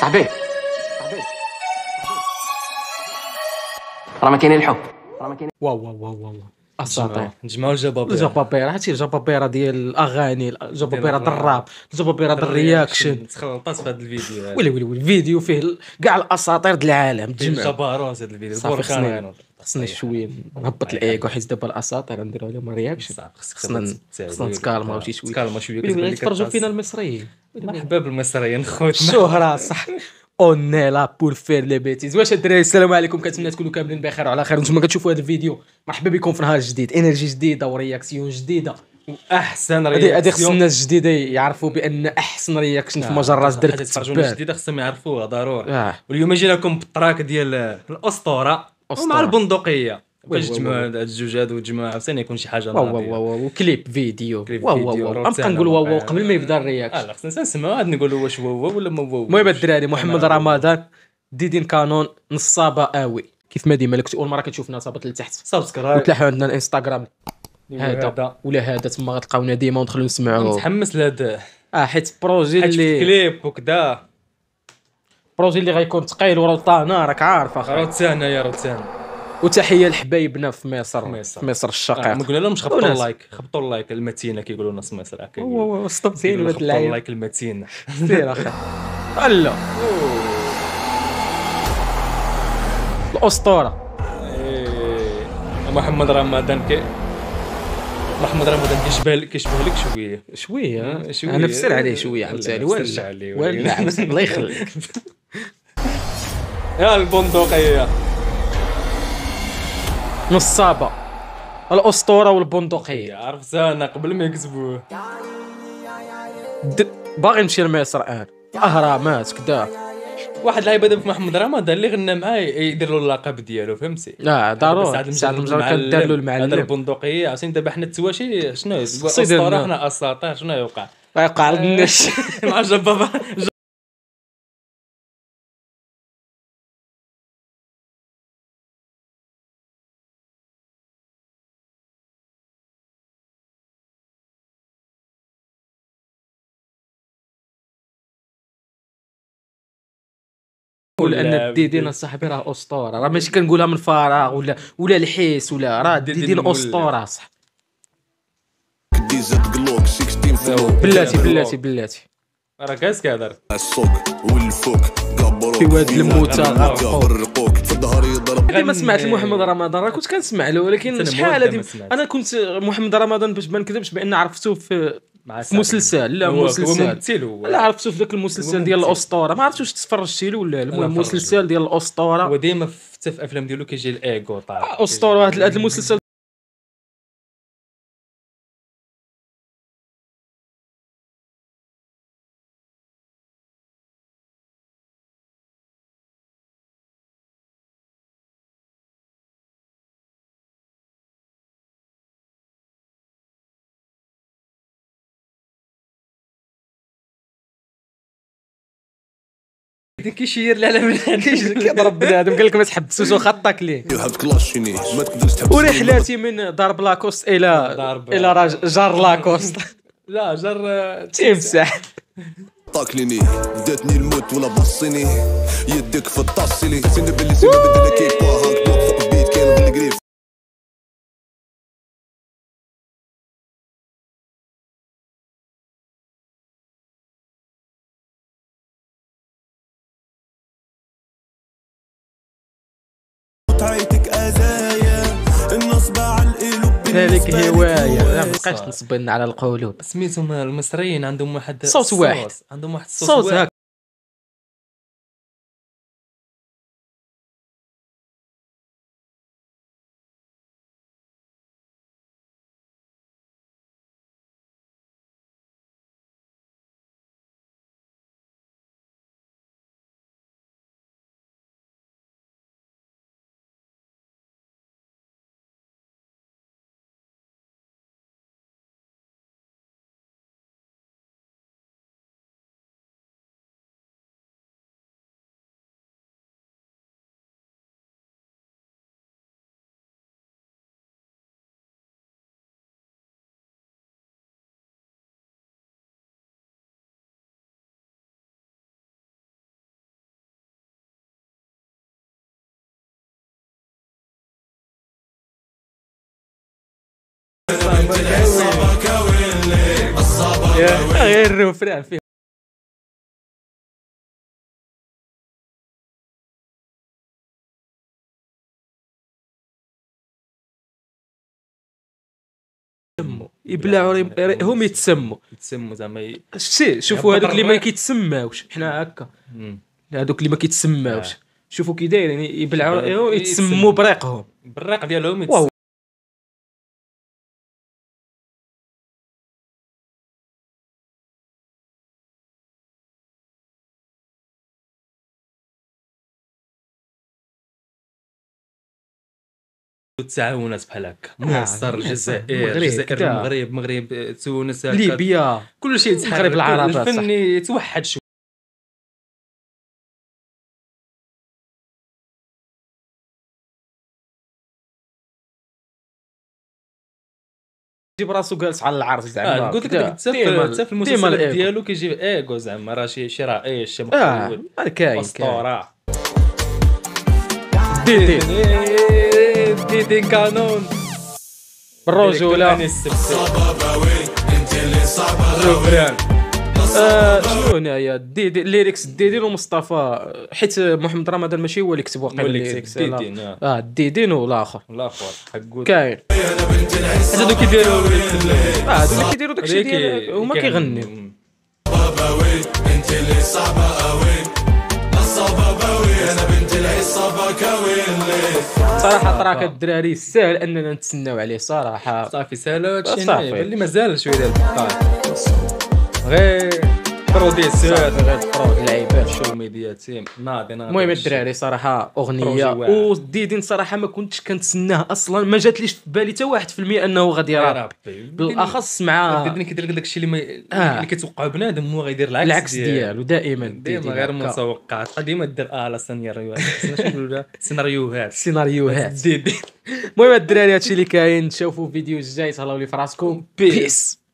صاحبي. راه ما كاينين الحب. راه ما كاينين wow wow. wow wow اساطير نجمعوا الجبابره الجبابيرة هادشي الجبابيرة ديال الأغاني الجبابيرة ديال الراب الجبابيرة ديال ال reaction. تخلطات في هذا الفيديو. ويلي ويلي الفيديو فيه كاع الأساطير ديال العالم. تجمع. جباروت هذا الفيديو. صافي خصني. خصني شوية نهبط الإيكو حيت دابا الأساطير نديرو عليهم reaction خصنا. خصنا نتكالماو شي شوية. تكالما شوية. كتبان لك الطاس. فينا المصريين. مرحبا بالمصريين خوتنا الشهرة صح. اون لا بور فير لي بيتيز واش الدراري؟ السلام عليكم. كنتمنى تكونوا كاملين بخير وعلى خير. وأنتم كتشوفوا هذا الفيديو مرحبا بكم في نهار جديد. انرجي جديدة ورياكسيون جديدة. احسن هذه هذه خص رياكسيون الناس الجديدة يعرفوا بأن أحسن رياكشن في مجرات حاجة درك تفرجونا التبان جديدة خصهم يعرفوها ضروري. آه. واليوم جينا لكم بالتراك ديال الأسطورة. ومع البندقية. باش وي. هاد الجوج هادو وتجمعوا عاوتاني يكون شي حاجة واو واو واو كليب فيديو كليب واو واو فيديو، واو روتانا نبقى نقول واو واو. قبل ما يبدا الرياكشن لا خصنا نسمعوا عاد نقولوا واش واو واو ولا ما واو المهم الدراري محمد رمضان ديدين كانون نصابه قوي كيف ما ديما لك اول مره كتشوفنا صابت لتحت سبسكرايب وتلاحوا عندنا الانستغرام هذا ولا هذا تما غتلقاونا ديما وندخلوا نسمعوا متحمس لهذا آه حيت بروجي اللي الكليب وكذا بروجي اللي غيكون ثقيل وروطانا راك عارف أخي روتانا يا روتانا وتحية لحبايبنا في مصر مصر. في مصر. آه، الشقيق ما قلنا لهمش خبطوا. اللايك خبطوا اللايك المتينة كيقولوا الناس مصر ستوب فين كيقولوا ولاد خبطوا اللايك. المتين سير أخي. هلا الأسطورة. إيه، محمد رمضان كي محمد رمضان كيشبه كيشبه لك شوية. شوية. آه. شوية. أنا فسر عليه شوية عاوتاني ولا ولا الله يخليك. يا البندقية. نصابة. الأسطورة والبندقية. عرفت أنا قبل ما يكتبوه د- باغي نمشي لمصر الآن. اهرامات كدا واحد دابا في محمد رمضان اللي غنى معاه يدير له اللقب ديالو فهمتي؟ بس ضروري. ساعه المجرد المجرد كدار له هذا المعلم. البندقية عرفتي؟ دابا حنا التواشي شنو؟ اسطوره لنا. حنا أساطير شنو يوقع؟ يقع الناس مع جبابه نقول أن الديدين صاحبي راه أسطورة. راه ماشي كنقولها من فراغ ولا ولا الحيس ولا راه الديدين. أسطورة صح. دي زد جلوك 16 فلو بلاتي بلاتي بلاتي. راه كاس كهضر السوق والفوق في واد الموتى غرقوك. في الظهر يضرب. ديما سمعت محمد رمضان. راه كنت كنسمع له ولكن أنا شحال ما سمعت. أنا كنت محمد رمضان باش ما نكذبش بأن عرفتو في مع في مسلسل لا هو- هو مسلسل. ممثل هو. لا عرفتو في ذاك المسلسل ديال. الأسطورة. ما عرفتش واش تفرجتي له ولا المهم المسلسل ديال هو الاسطوره ديما في أفلام ديالو كيجي الإيغو طالع أسطورة. هذا هذا المسلسل كيشير لي على بنادم كيضرب بنادم قال لك ما تحبسوش وخطك ليه؟ يهبط كلاشيني ما تقدرش تحبس ورحلاتي من ضرب لاكوست إلى إلى جار لاكوست. لا جر تيمسح طاكليني داتني الموت ولا بصيني. يدك في الطاسيلي سنة باللي سنة بدل كيبا هاك بلوك فوق البيت كاين ذلك هوايه ما هواية. تبقاش تصبن على القلوب سميتهم المصريين عندهم واحد صوت واحد. عندهم واحد الصوت صوت واحد. هكا الرفران فيه يتسموا. يبلعوا ري- هم يتسموا. يتسموا زعما ي- شتي شوفوا هذوك اللي ما. كيتسماوش. حنا هكا. مم. هذوك اللي ما كيتسماوش. آه. شوفوا كي دايرين يبلعوا يتسموا. ريقهم، يتسموا بريقهم. بالريق ديالهم التعاونات بحال هكا مصر الجزائر الجزائر. المغرب المغرب تونس هكا. ليبيا كل شيء المغرب العربي، صح. الفن يتوحد شوية جيب راسو جالس على العرش زعما آه قلت لك. حتى في الإيكو. ديالو كيجيب ايغو زعما راه شي شي رئيس شي آه كاين كاين اسطوره ديدي ديدي كانون بالرجوله زفران آه، شنو هنايا ديدي؟ ال lyrics ديدين ومصطفى حيت محمد رمضان ماشي هو اللي كتب واقيلا هو اللي ال lyrics كتب لا. ديدين، آه. آه ديدين والاخر الآخر. حقو كاين. هادو كيديروا آه هادو اللي كيديروا داكشي ديال هما كيغنيو صراحة تراك الدراري ساهل أننا نتسناو عليه صراحة. صافي سهل. هادشي صافي. يبان لي مازال شوية ديال البقاء غير بروديسور لعيبات شو ميديا تيم ناضي ناضي المهم الدراري صراحة اغنيه. وديدين صراحة ما كنتش كنتسناه أصلا ما جاتليش في بالي حتى واحد في المية انه غادي يراب بالاخص مع ديدني كيدير داك الشيء اللي. اللي كيتوقع بنادم هو غيدير العكس العكس ديالو دائما ديما ديدين غير. متوقع ديما دير آه سيناريوهات سيناريوهات سيناريوهات سيناريوهات ديدي المهم الدراري هادشي اللي كاين تشوفوا فيديو الجاي تهلاو لي في راسكم بيس